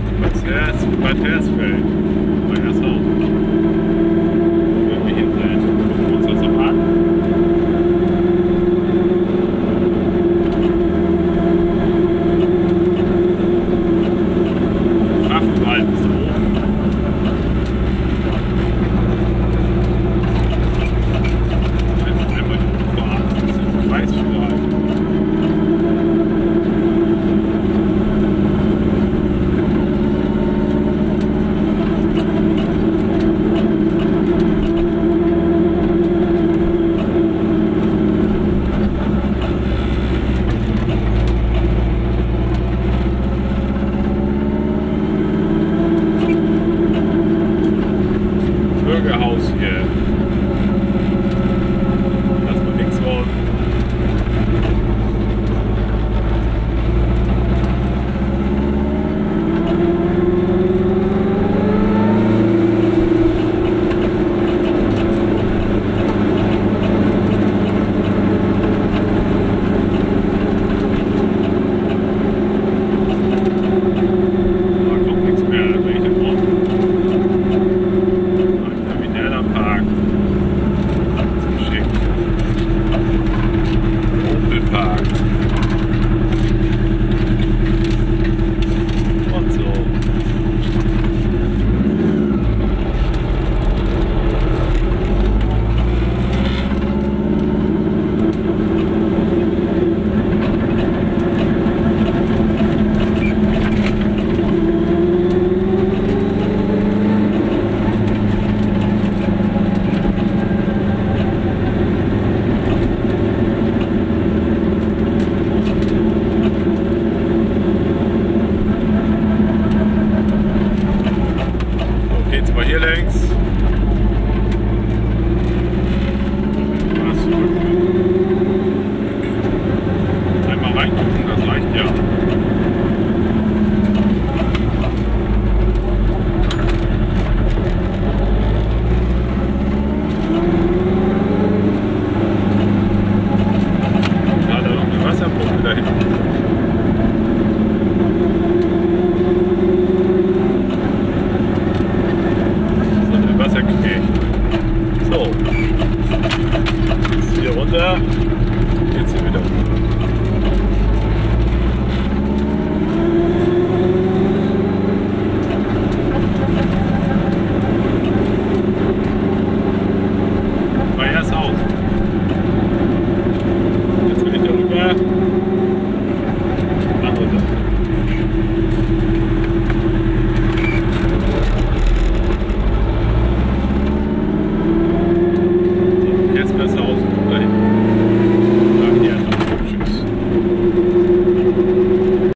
Bad, Bad Hersfeld. Bad Hersfeld.